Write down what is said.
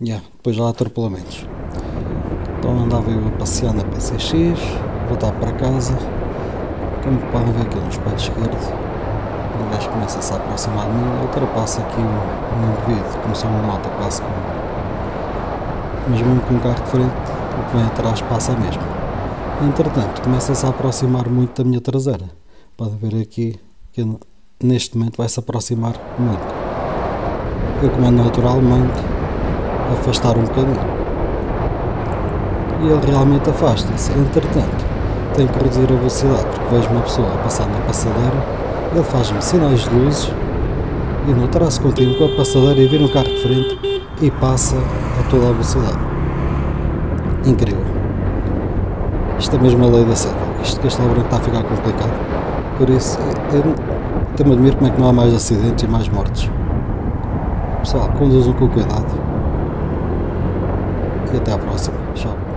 Yeah, depois já há atropelamentos. Então andava eu a passear na PCX, voltar para casa, como podem ver aqui no espelho esquerdo, um gajo começa-se a aproximar de mim, ultrapassa aqui um, um indivíduo, começou uma moto quase com. Mas mesmo com um carro de frente, o que vem atrás passa a mesma. Entretanto, começa-se a aproximar muito da minha traseira. Podem ver aqui que neste momento vai se aproximar muito. Eu comando naturalmente afastar um bocadinho. E ele realmente afasta-se. Entretanto, tenho que reduzir a velocidade porque vejo uma pessoa a passar na passadeira, ele faz-me sinais de luzes e no traço contínuo com a passadeira e vira um carro de frente e passa a toda a velocidade. Incrível. Isto é mesmo a lei da selva. Isto este branco está a ficar complicado. Por isso, eu me admiro como é que não há mais acidentes e mais mortes. Pessoal, conduzam com cuidado. E até à próxima. Tchau.